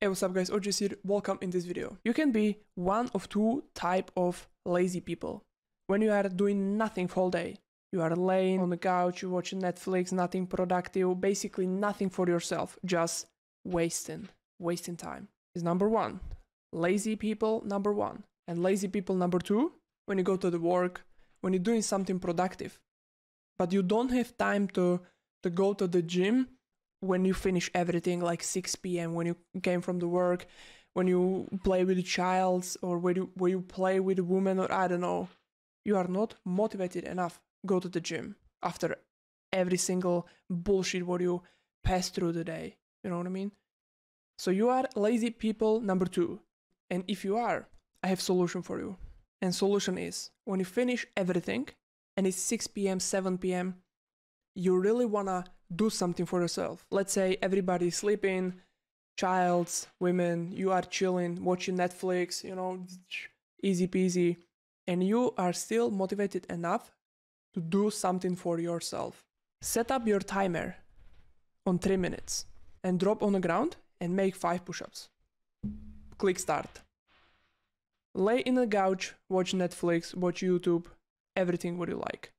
Hey what's up guys, Ojsky here, welcome in this video. You can be one of two type of lazy people. When you are doing nothing for all day, you are laying on the couch, you watching Netflix, nothing productive, basically nothing for yourself, just wasting, wasting time. Is number one. Lazy people, number one. And lazy people, number two, when you go to the work, when you're doing something productive, but you don't have time to, to go to the gym when you finish everything like 6 p.m. when you came from the work, when you play with a child or when you, when you play with a woman or I don't know, you are not motivated enough go to the gym after every single bullshit what you pass through the day. You know what I mean? So you are lazy people number two. And if you are, I have solution for you. And solution is when you finish everything and it's 6 p.m., 7 p.m., you really wanna do something for yourself. Let's say everybody's sleeping, childs, women, you are chilling, watching Netflix, you know, easy peasy, and you are still motivated enough to do something for yourself. Set up your timer on 3 minutes and drop on the ground and make 5 push-ups. Click start. Lay in the couch, watch Netflix, watch YouTube, everything what you like.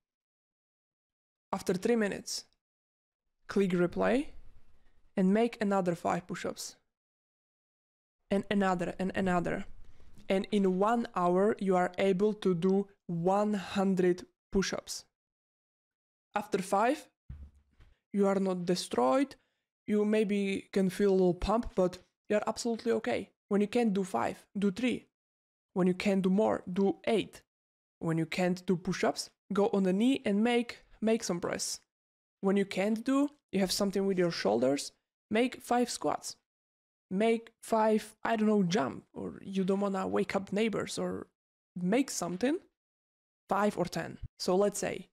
After 3 minutes, click replay and make another 5 push-ups. And another and another. And in 1 hour you are able to do 100 push-ups. After 5, you are not destroyed. You maybe can feel a little pump, but you're absolutely okay. When you can't do 5, do 3. When you can't do more, do 8. When you can't do push-ups, go on the knee and make make some press. When you can't do, you have something with your shoulders, make five squats. Make five, I don't know, jump, or you don't wanna wake up neighbors, or make something, five or 10. So let's say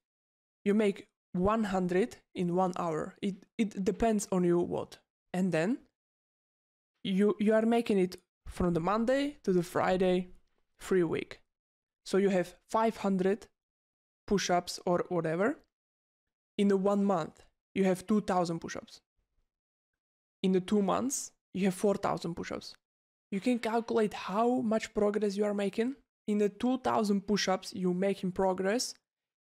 you make 100 in one hour. It, it depends on you what. And then you, you are making it from the Monday to the Friday, free week. So you have 500 push ups or whatever in the one month, you have 2000 push ups. In the two months, you have 4000 push ups. You can calculate how much progress you are making. In the 2000 push ups you make in progress,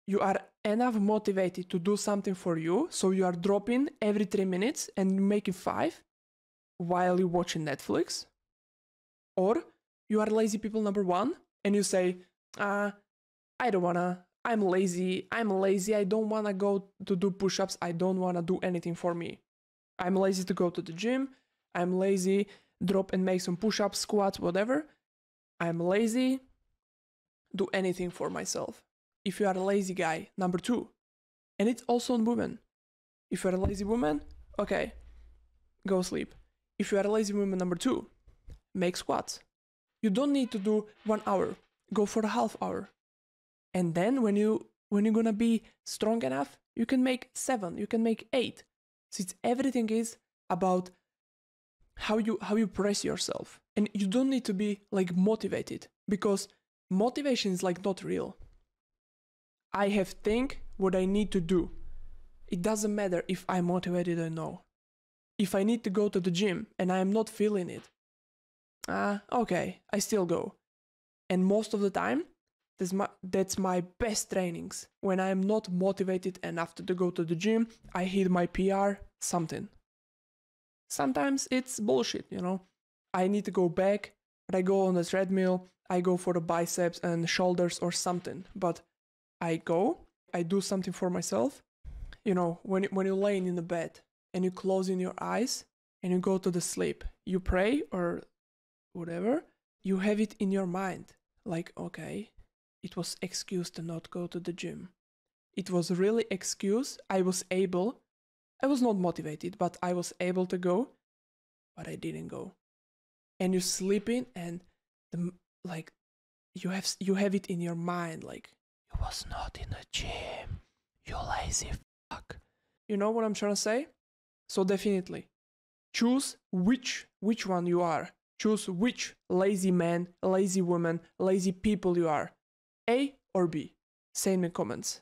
you are enough motivated to do something for you. So you are dropping every three minutes and making five while you're watching Netflix. Or you are lazy people number one and you say, uh, I don't wanna I'm lazy. I'm lazy. I don't want to go to do push ups. I don't want to do anything for me. I'm lazy to go to the gym. I'm lazy, drop and make some push ups, squats, whatever. I'm lazy, do anything for myself. If you are a lazy guy, number two, and it's also on women. If you're a lazy woman, okay, go sleep. If you are a lazy woman, number two, make squats. You don't need to do one hour, go for a half hour and then when you when you're gonna be strong enough you can make seven you can make eight. So it's everything is about how you how you press yourself. And you don't need to be like motivated because motivation is like not real. I have think what i need to do. It doesn't matter if i'm motivated or no. If i need to go to the gym and i am not feeling it ah uh, okay i still go. And most of the time that's my, that's my best trainings. When I'm not motivated enough to go to the gym, I hit my PR, something. Sometimes it's bullshit, you know. I need to go back, but I go on the treadmill, I go for the biceps and shoulders or something. But I go, I do something for myself. You know, when, when you're laying in the bed and you close in your eyes and you go to the sleep, you pray or whatever, you have it in your mind. Like, okay, it was excuse to not go to the gym. It was really excuse. I was able, I was not motivated, but I was able to go, but I didn't go. And you're sleeping and the like you have you have it in your mind like you was not in the gym. You lazy fuck. You know what I'm trying to say? So definitely choose which which one you are. Choose which lazy man, lazy woman, lazy people you are. A or B? Say in the comments.